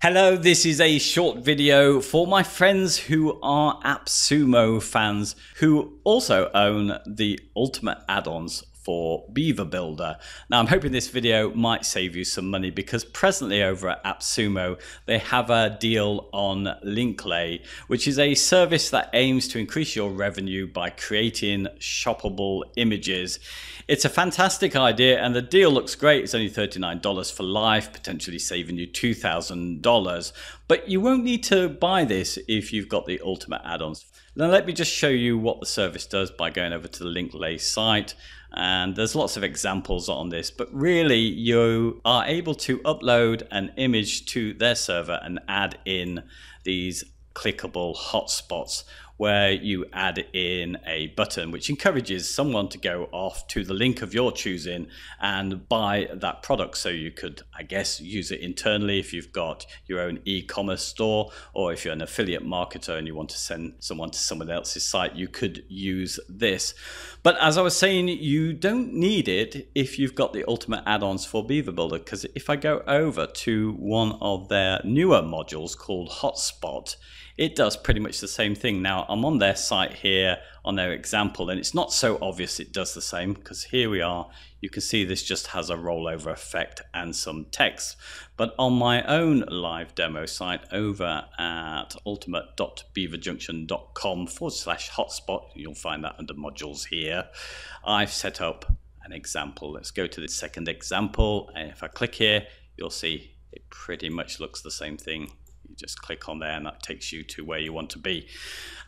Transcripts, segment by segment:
Hello, this is a short video for my friends who are AppSumo fans who also own the Ultimate add-ons for Beaver Builder. Now I'm hoping this video might save you some money because presently over at AppSumo they have a deal on Linklay which is a service that aims to increase your revenue by creating shoppable images. It's a fantastic idea and the deal looks great. It's only $39 for life, potentially saving you $2,000. But you won't need to buy this if you've got the Ultimate add-ons. Now let me just show you what the service does by going over to the Linklay site and there's lots of examples on this but really you are able to upload an image to their server and add in these clickable hotspots where you add in a button which encourages someone to go off to the link of your choosing and buy that product. So you could, I guess, use it internally if you've got your own e-commerce store or if you're an affiliate marketer and you want to send someone to someone else's site, you could use this. But as I was saying, you don't need it if you've got the ultimate add-ons for Beaver Builder because if I go over to one of their newer modules called Hotspot, it does pretty much the same thing. Now I'm on their site here on their example and it's not so obvious it does the same because here we are. You can see this just has a rollover effect and some text. But on my own live demo site over at ultimate.beaverjunction.com forward slash hotspot, you'll find that under modules here. I've set up an example. Let's go to the second example. And if I click here, you'll see it pretty much looks the same thing just click on there and that takes you to where you want to be.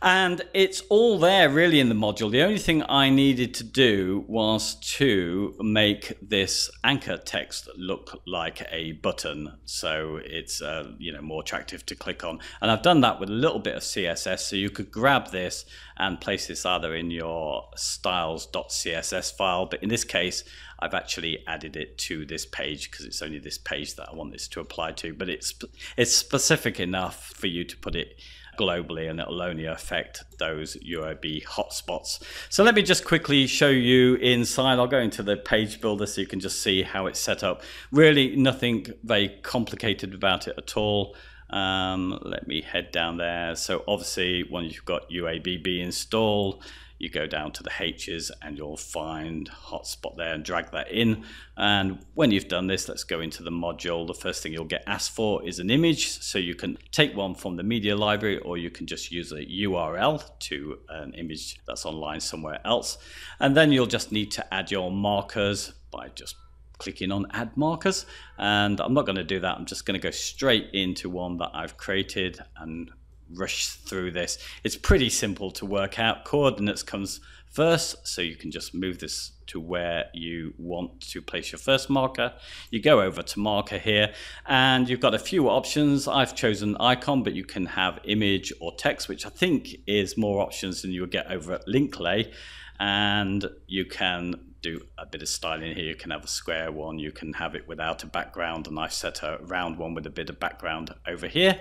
And it's all there really in the module. The only thing I needed to do was to make this anchor text look like a button. So it's uh, you know more attractive to click on. And I've done that with a little bit of CSS. So you could grab this and place this either in your styles.css file. But in this case, I've actually added it to this page because it's only this page that I want this to apply to. But it's it's specific enough for you to put it globally and it'll only affect those UIB hotspots. So let me just quickly show you inside. I'll go into the page builder so you can just see how it's set up. Really nothing very complicated about it at all. Um, let me head down there. So obviously once you've got UABB installed, you go down to the H's and you'll find hotspot there and drag that in. And when you've done this, let's go into the module. The first thing you'll get asked for is an image. So you can take one from the media library or you can just use a URL to an image that's online somewhere else. And then you'll just need to add your markers by just clicking on add markers and I'm not going to do that I'm just going to go straight into one that I've created and rush through this. It's pretty simple to work out. Coordinates comes first, so you can just move this to where you want to place your first marker. You go over to marker here, and you've got a few options. I've chosen icon, but you can have image or text, which I think is more options than you'll get over at Linklay. And you can do a bit of styling here. You can have a square one, you can have it without a background, and I've set a round one with a bit of background over here.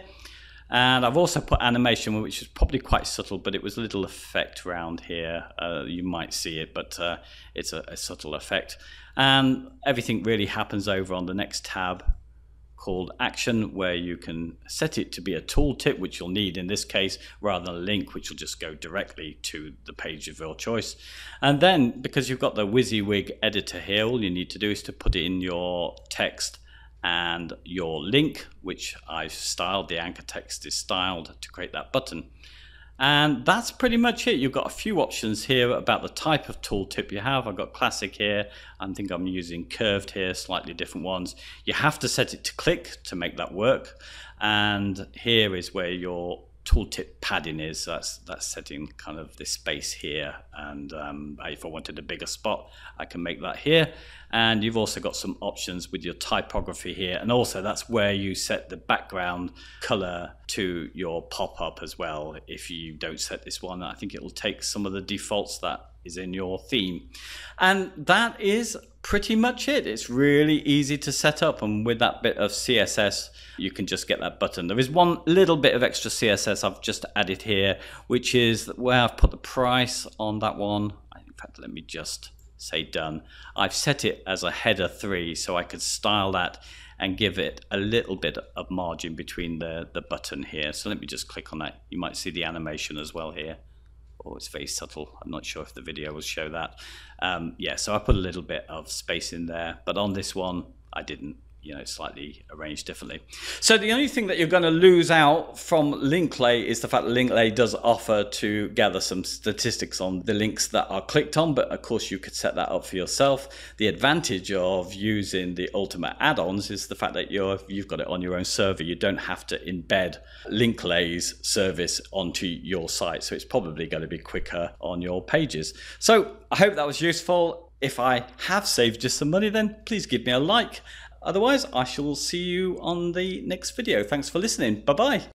And I've also put animation, which is probably quite subtle, but it was a little effect around here. Uh, you might see it, but uh, it's a, a, subtle effect. And everything really happens over on the next tab called action, where you can set it to be a tooltip, which you'll need in this case, rather than a link, which will just go directly to the page of your choice. And then, because you've got the WYSIWYG editor here, all you need to do is to put in your text and your link, which I've styled, the anchor text is styled to create that button. And that's pretty much it. You've got a few options here about the type of tooltip you have. I've got classic here. I think I'm using curved here, slightly different ones. You have to set it to click to make that work. And here is where your tooltip padding is. So that's that's setting kind of this space here. And um, if I wanted a bigger spot, I can make that here. And you've also got some options with your typography here. And also that's where you set the background color to your pop-up as well. If you don't set this one, I think it will take some of the defaults that is in your theme. And that is pretty much it. It's really easy to set up and with that bit of CSS you can just get that button. There is one little bit of extra CSS I've just added here which is where I've put the price on that one. In fact let me just say done. I've set it as a header 3 so I could style that and give it a little bit of margin between the, the button here. So let me just click on that. You might see the animation as well here. Oh, it's very subtle. I'm not sure if the video will show that. Um, yeah, so I put a little bit of space in there, but on this one, I didn't you know slightly arranged differently. So the only thing that you're going to lose out from Linklay is the fact that Linklay does offer to gather some statistics on the links that are clicked on, but of course you could set that up for yourself. The advantage of using the Ultimate add-ons is the fact that you're you've got it on your own server. You don't have to embed Linklay's service onto your site, so it's probably going to be quicker on your pages. So I hope that was useful. If I have saved you some money, then please give me a like Otherwise, I shall see you on the next video. Thanks for listening. Bye bye.